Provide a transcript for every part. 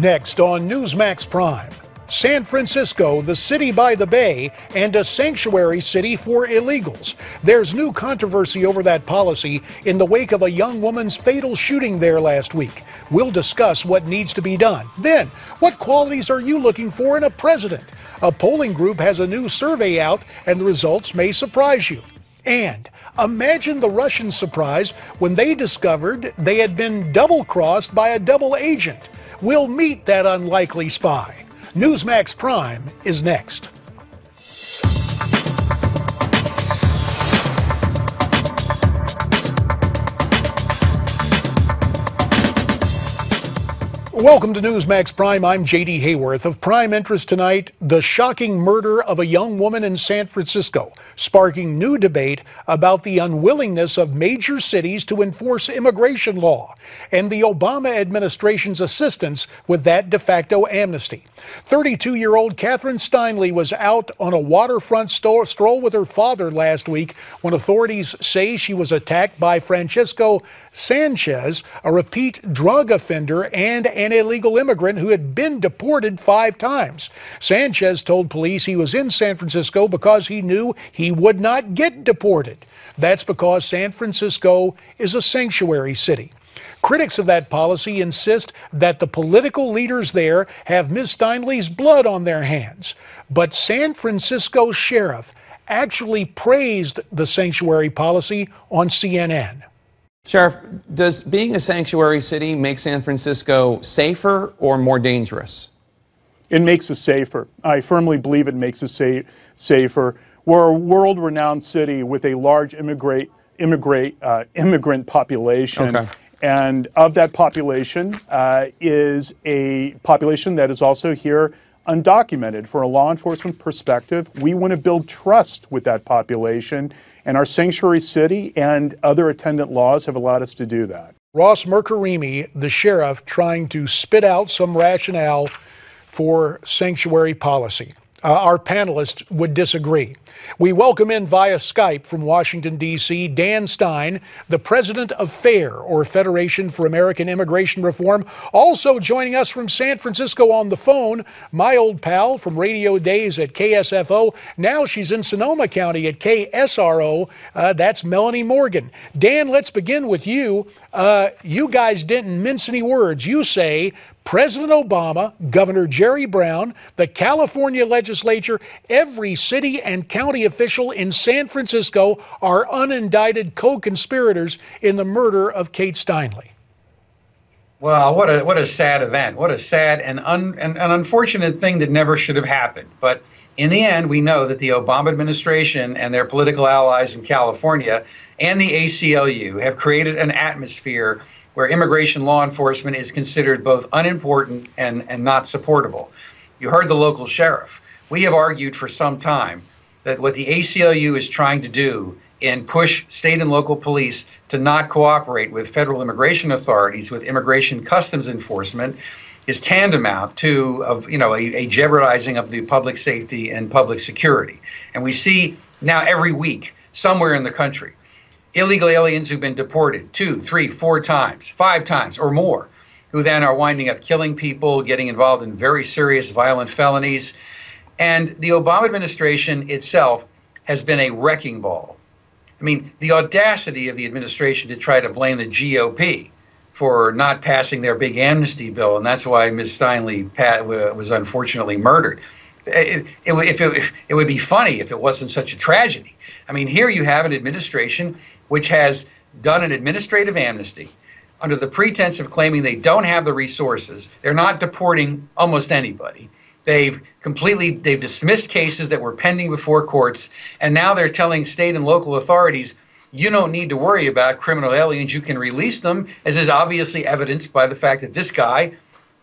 Next on Newsmax Prime. San Francisco, the city by the bay, and a sanctuary city for illegals. There's new controversy over that policy in the wake of a young woman's fatal shooting there last week. We'll discuss what needs to be done. Then, what qualities are you looking for in a president? A polling group has a new survey out, and the results may surprise you. And imagine the Russian surprise when they discovered they had been double crossed by a double agent. We'll meet that unlikely spy. Newsmax Prime is next. Welcome to Newsmax Prime. I'm JD Hayworth. Of prime interest tonight, the shocking murder of a young woman in San Francisco, sparking new debate about the unwillingness of major cities to enforce immigration law and the Obama administration's assistance with that de facto amnesty. 32 year old Catherine Steinle was out on a waterfront stroll with her father last week when authorities say she was attacked by Francisco Sanchez, a repeat drug offender and an illegal immigrant who had been deported five times. Sanchez told police he was in San Francisco because he knew he would not get deported. That's because San Francisco is a sanctuary city. Critics of that policy insist that the political leaders there have Ms. Steinle's blood on their hands. But San Francisco sheriff actually praised the sanctuary policy on CNN. Sheriff, does being a sanctuary city make San Francisco safer or more dangerous? It makes us safer. I firmly believe it makes us sa- safer. We're a world renowned city with a large immigrate, immigrate, uh, immigrant population. Okay. And of that population uh, is a population that is also here undocumented. For a law enforcement perspective, we want to build trust with that population and our sanctuary city and other attendant laws have allowed us to do that. Ross Mirkarimi, the sheriff, trying to spit out some rationale for sanctuary policy. Uh, our panelists would disagree. We welcome in via Skype from Washington, D.C., Dan Stein, the president of FAIR, or Federation for American Immigration Reform. Also joining us from San Francisco on the phone, my old pal from radio days at KSFO. Now she's in Sonoma County at KSRO. Uh, that's Melanie Morgan. Dan, let's begin with you. Uh, you guys didn't mince any words. You say President Obama, Governor Jerry Brown, the California legislature, every city and county official in San Francisco are unindicted co conspirators in the murder of Kate Steinle. Well, what a what a sad event. What a sad and, un, and an unfortunate thing that never should have happened. But in the end, we know that the Obama administration and their political allies in California and the ACLU have created an atmosphere where immigration law enforcement is considered both unimportant and, and not supportable. You heard the local sheriff. We have argued for some time that what the ACLU is trying to do and push state and local police to not cooperate with federal immigration authorities with immigration customs enforcement is tantamount to of you know a, a jeopardizing of the public safety and public security and we see now every week somewhere in the country illegal aliens who've been deported two, three, four times, five times, or more, who then are winding up killing people, getting involved in very serious violent felonies. And the Obama administration itself has been a wrecking ball. I mean, the audacity of the administration to try to blame the GOP for not passing their big amnesty bill, and that's why Ms. Steinle was unfortunately murdered. It, it, it, it, it would be funny if it wasn't such a tragedy. I mean, here you have an administration which has done an administrative amnesty under the pretense of claiming they don't have the resources. They're not deporting almost anybody. They've completely they've dismissed cases that were pending before courts, and now they're telling state and local authorities, you don't need to worry about criminal aliens. You can release them, as is obviously evidenced by the fact that this guy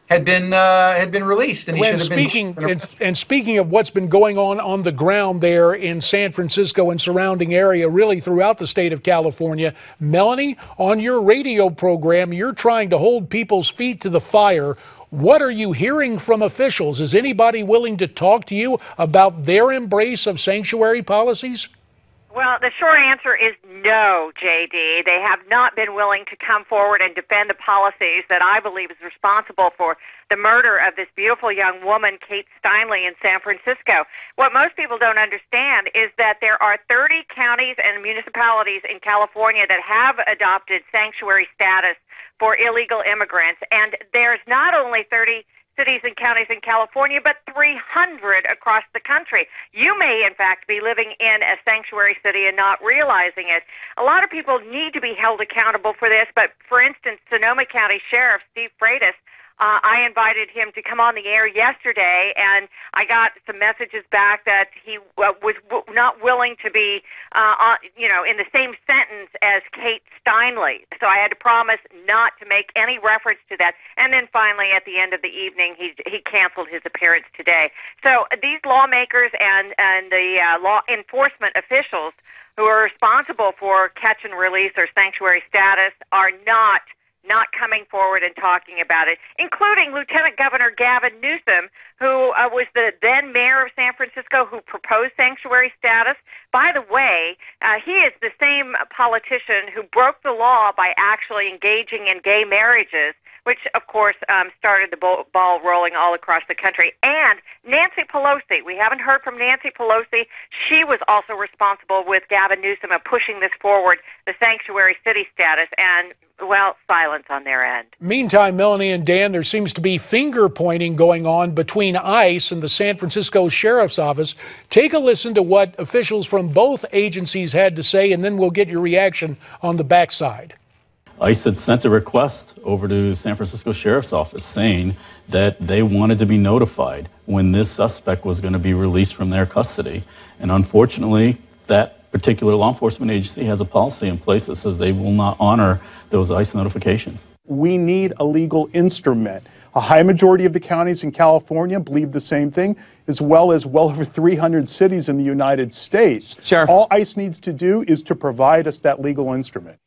had been uh, had been released, and he when should have speaking, been. And, and, speaking of what's been going on on the ground there in San Francisco and surrounding area, really throughout the state of California, Melanie, on your radio program, you're trying to hold people's feet to the fire. What are you hearing from officials? Is anybody willing to talk to you about their embrace of sanctuary policies? Well, the short answer is no, JD. They have not been willing to come forward and defend the policies that I believe is responsible for the murder of this beautiful young woman, Kate Steinle, in San Francisco. What most people don't understand is that there are 30 counties and municipalities in California that have adopted sanctuary status for illegal immigrants, and there's not only 30 cities and counties in California, but 300 across the country. You may, in fact, be living in a sanctuary city and not realizing it. A lot of people need to be held accountable for this, but for instance, Sonoma County Sheriff Steve Freitas uh, I invited him to come on the air yesterday, and I got some messages back that he uh, was w- not willing to be, uh, on, you know, in the same sentence as Kate Steinle. So I had to promise not to make any reference to that. And then finally, at the end of the evening, he he canceled his appearance today. So these lawmakers and and the uh, law enforcement officials who are responsible for catch and release or sanctuary status are not not coming forward and talking about it, including Lieutenant Governor Gavin Newsom, who uh, was the then mayor of San Francisco who proposed sanctuary status. By the way, uh, he is the same politician who broke the law by actually engaging in gay marriages which of course um, started the ball rolling all across the country. And Nancy Pelosi, we haven't heard from Nancy Pelosi. She was also responsible with Gavin Newsom of pushing this forward, the sanctuary city status, and well, silence on their end. Meantime, Melanie and Dan, there seems to be finger pointing going on between ICE and the San Francisco Sheriff's Office. Take a listen to what officials from both agencies had to say, and then we'll get your reaction on the backside. ICE had sent a request over to San Francisco Sheriff's Office saying that they wanted to be notified when this suspect was going to be released from their custody. And unfortunately, that particular law enforcement agency has a policy in place that says they will not honor those ICE notifications. We need a legal instrument. A high majority of the counties in California believe the same thing, as well as well over 300 cities in the United States. Sheriff. All ICE needs to do is to provide us that legal instrument.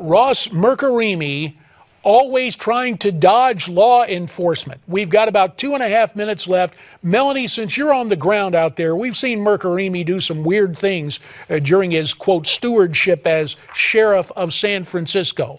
Ross Mirkarimi always trying to dodge law enforcement. We've got about two and a half minutes left. Melanie, since you're on the ground out there, we've seen Mirkarimi do some weird things uh, during his, quote, stewardship as sheriff of San Francisco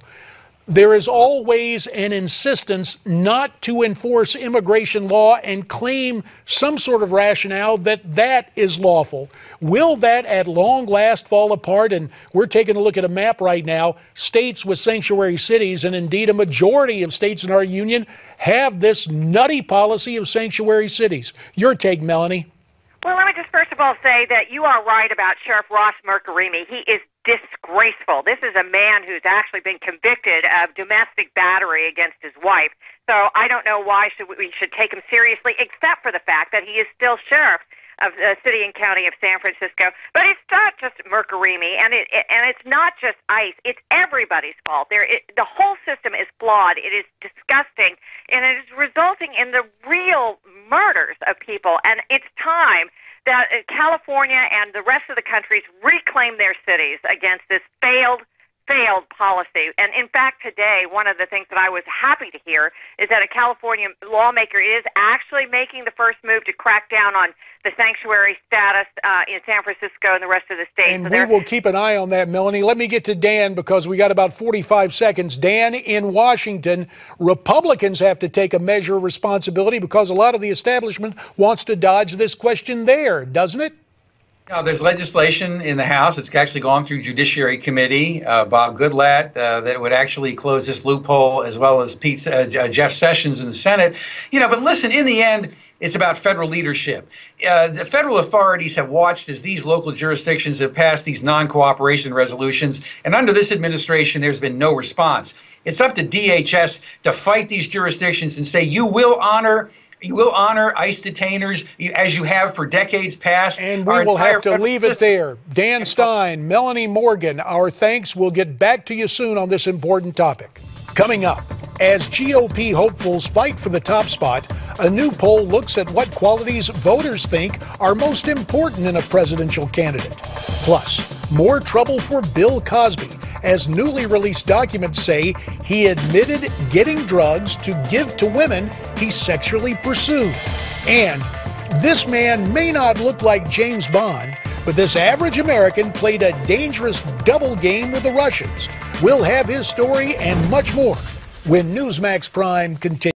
there is always an insistence not to enforce immigration law and claim some sort of rationale that that is lawful. Will that at long last fall apart? And we're taking a look at a map right now. States with sanctuary cities, and indeed a majority of states in our union, have this nutty policy of sanctuary cities. Your take, Melanie. Well, let me just first of all say that you are right about Sheriff Ross Mirkarimi. He is disgraceful. This is a man who's actually been convicted of domestic battery against his wife. So I don't know why should we should take him seriously, except for the fact that he is still sheriff of the city and county of San Francisco. But it's not just Mirkarimi, and it, it and it's not just ICE. It's everybody's fault. There, it, the whole system is flawed. It is disgusting, and it is resulting in the real murders of people. And it's time that uh, California and the rest of the countries reclaim their cities against this failed failed policy. And in fact, today, one of the things that I was happy to hear is that a California lawmaker is actually making the first move to crack down on the sanctuary status uh, in San Francisco and the rest of the state. And so we will keep an eye on that, Melanie. Let me get to Dan because we got about 45 seconds. Dan, in Washington, Republicans have to take a measure of responsibility because a lot of the establishment wants to dodge this question there, doesn't it? No, there's legislation in the House. It's actually gone through Judiciary Committee. Uh, Bob Goodlatte uh, that would actually close this loophole, as well as Pete, uh, uh, Jeff Sessions in the Senate. You know, but listen, in the end, it's about federal leadership. Uh, the federal authorities have watched as these local jurisdictions have passed these non-cooperation resolutions, and under this administration, there's been no response. It's up to DHS to fight these jurisdictions and say, you will honor you will honor ICE detainers as you have for decades past. And we will have to leave system. it there. Dan Stein, Melanie Morgan, our thanks. We'll get back to you soon on this important topic. Coming up, as GOP hopefuls fight for the top spot, a new poll looks at what qualities voters think are most important in a presidential candidate. Plus, more trouble for Bill Cosby as newly released documents say he admitted getting drugs to give to women he sexually pursued. And this man may not look like James Bond, But this average American played a dangerous double game with the Russians. We'll have his story and much more when Newsmax Prime continues.